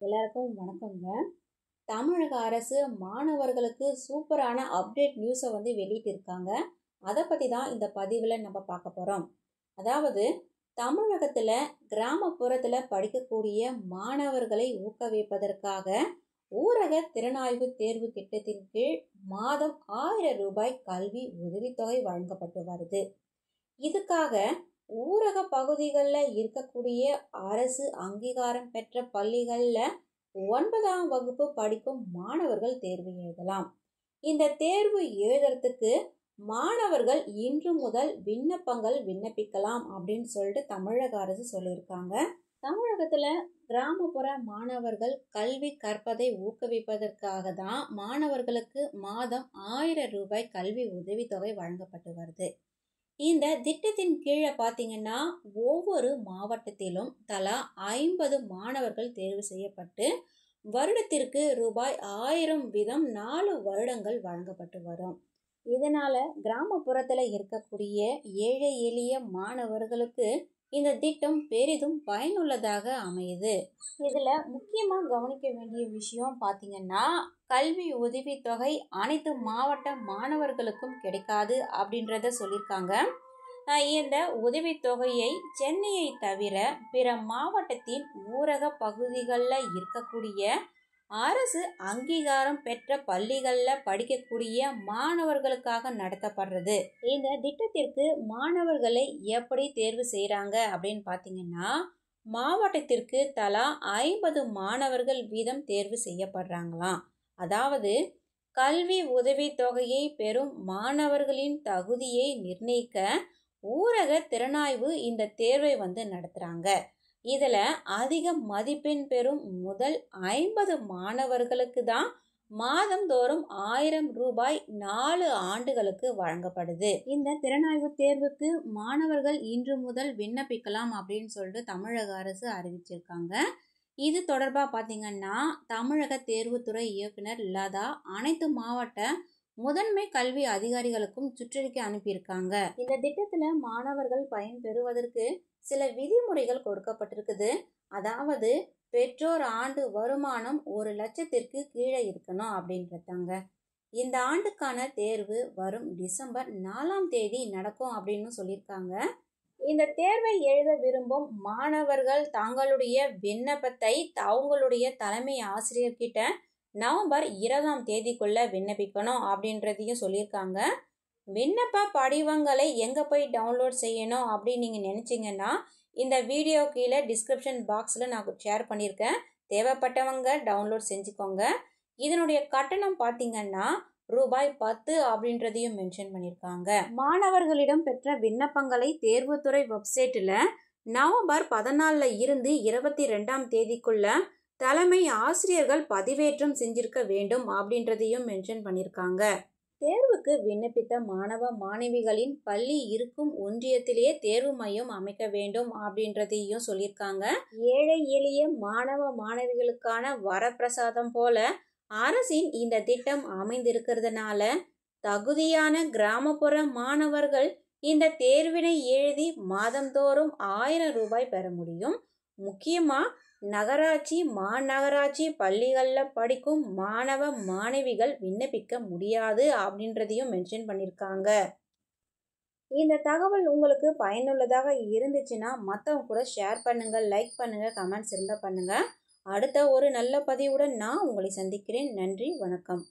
எல்லாருக்கும் வணக்கங்க. தமிழக அரசு மாணவர்களுக்கு சூப்பரான அப்டேட் நியூஸை வந்து வெளியிட்டிருக்காங்க. அதை பற்றி தான் இந்த பதிவில் நம்ம பார்க்க போகிறோம் அதாவது தமிழகத்தில் கிராமப்புறத்தில் படிக்கக்கூடிய மாணவர்களை ஊக்குவிப்பதற்காக ஊரக திறனாய்வு தேர்வு திட்டத்தின் கீழ் மாதம் ஆயிரம் ரூபாய் கல்வி உதவித்தொகை வழங்கப்பட்டு வருது. இதுக்காக ஊரக பகுதிகளில் இருக்கக்கூடிய அரசு அங்கீகாரம் பெற்ற பள்ளிகளில் ஒன்பதாம் வகுப்பு படிக்கும் மாணவர்கள் தேர்வு எழுதலாம். இந்த தேர்வு எழுதுறதுக்கு மாணவர்கள் இன்று முதல் விண்ணப்பங்கள் விண்ணப்பிக்கலாம் அப்படின்னு சொல்லிட்டு தமிழக அரசு சொல்லியிருக்காங்க. தமிழகத்தில் கிராமப்புற மாணவர்கள் கல்வி கற்பதை ஊக்குவிப்பதற்காக தான் மாணவர்களுக்கு மாதம் ஆயிரம் ரூபாய் கல்வி உதவித்தொகை வழங்கப்பட்டு வருது. இந்த திட்டத்தின் கீழே பார்த்தீங்கன்னா ஒவ்வொரு மாவட்டத்திலும் தலா ஐம்பது மாணவர்கள் தேர்வு செய்யப்பட்டு வருடத்திற்கு ரூபாய் ஆயிரம் வீதம் நாலு வருடங்கள் வழங்கப்பட்டு வரும். இதனால் கிராமப்புறத்தில் இருக்கக்கூடிய ஏழை எளிய மாணவர்களுக்கு இந்த திட்டம் பெரிதும் பயனுள்ளதாக அமையுது. இதில் முக்கியமாக கவனிக்க வேண்டிய விஷயம் பார்த்தீங்கன்னா கல்வி உதவித்தொகை அனைத்து மாவட்ட மாணவர்களுக்கும் கிடைக்காது அப்படின்றத சொல்லியிருக்காங்க இந்த உதவித்தொகையை சென்னையை தவிர பிற மாவட்டத்தின் ஊரக பகுதிகளில் இருக்கக்கூடிய அரசு அங்கீகாரம் பெற்ற பள்ளிகளில் படிக்கக்கூடிய மாணவர்களுக்காக நடத்தப்படுறது. இந்த திட்டத்திற்கு மாணவர்களை எப்படி தேர்வு செய்கிறாங்க அப்படின்னு பார்த்தீங்கன்னா மாவட்டத்திற்கு தலா ஐம்பது மாணவர்கள் வீதம் தேர்வு செய்யப்படுறாங்களாம். அதாவது கல்வி உதவித்தொகையை பெறும் மாணவர்களின் தகுதியை நிர்ணயிக்க ஊரக திறனாய்வு இந்த தேர்வை வந்து நடத்துகிறாங்க இதில் அதிக மதிப்பெண் பெறும் முதல் ஐம்பது மாணவர்களுக்கு தான் மாதந்தோறும் ஆயிரம் ரூபாய் நாலு ஆண்டுகளுக்கு வழங்கப்படுது. இந்த திறனாய்வு தேர்வுக்கு மாணவர்கள் இன்று முதல் விண்ணப்பிக்கலாம் அப்படின்னு சொல்லிட்டு தமிழக அரசு அறிவிச்சிருக்காங்க. இது தொடர்பாக பார்த்தீங்கன்னா தமிழக தேர்வுத்துறை இயக்குனர் லதா அனைத்து மாவட்ட முதன்மை கல்வி அதிகாரிகளுக்கும் சுற்றறிக்கை அனுப்பியிருக்காங்க. இந்த திட்டத்தில் மாணவர்கள் பயன் பெறுவதற்கு சில விதிமுறைகள் கொடுக்கப்பட்டிருக்குது. அதாவது பெற்றோர் ஆண்டு வருமானம் ஒரு லட்சத்திற்கு கீழே இருக்கணும் அப்படின்றதாங்க இந்த ஆண்டுக்கான தேர்வு வரும் டிசம்பர் நாலாம் தேதி நடக்கும் அப்படின்னு சொல்லியிருக்காங்க. இந்த தேர்வை எழுத விரும்பும் மாணவர்கள் தங்களுடைய விண்ணப்பத்தை அவங்களுடைய தலைமை ஆசிரியர்கிட்ட நவம்பர் இருபதாம் தேதிக்குள்ள விண்ணப்பிக்கணும் அப்படின்றதையும் சொல்லியிருக்காங்க. விண்ணப்ப படிவங்களை எங்கே போய் டவுன்லோட் செய்யணும் அப்படின்னு நீங்கள் நினச்சிங்கன்னா இந்த வீடியோ கீழே டிஸ்கிரிப்ஷன் பாக்ஸில் நான் ஷேர் பண்ணியிருக்கேன். தேவைப்பட்டவங்க டவுன்லோட் செஞ்சுக்கோங்க. இதனுடைய கட்டணம் பார்த்தீங்கன்னா ரூபாய் பத்து அப்படின்றதையும் மென்ஷன் பண்ணியிருக்காங்க. மாணவர்களிடம் பெற்ற விண்ணப்பங்களை தேர்வுத்துறை வெப்சைட்டில் நவம்பர் பதினாலில் இருந்து இருபத்தி ரெண்டாம் தேதிக்குள்ளே தலைமை ஆசிரியர்கள் பதிவேற்றம் செஞ்சிருக்க வேண்டும் அப்படின்றதையும் மென்ஷன் பண்ணியிருக்காங்க தேர்வுக்கு விண்ணப்பித்த மாணவ மாணவிகளின் பள்ளி இருக்கும் ஒன்றியத்திலேயே தேர்வு மையம் அமைக்க வேண்டும் அப்படின்றதையும் சொல்லியிருக்காங்க ஏழை எளிய மாணவ மாணவிகளுக்கான வரப்பிரசாதம் போல அரசின் இந்த திட்டம் அமைந்திருக்கிறதுனால தகுதியான கிராமப்புற மாணவர்கள் இந்த தேர்வினை எழுதி மாதந்தோறும் ஆயிரம் ரூபாய் பெற முடியும். முக்கியமாக நகராட்சி மாநகராட்சி பள்ளிகளில் படிக்கும் மாணவ மாணவிகள் விண்ணப்பிக்க முடியாது அப்படின்றதையும் மென்ஷன் பண்ணியிருக்காங்க இந்த தகவல் உங்களுக்கு பயனுள்ளதாக இருந்துச்சுன்னா மற்றவங்க கூட ஷேர் பண்ணுங்கள் லைக் பண்ணுங்கள் கமெண்ட்ஸ் இருந்தால் பண்ணுங்கள் அடுத்த ஒரு நல்ல பதிவுடன் நான் உங்களை சந்திக்கிறேன். நன்றி வணக்கம்.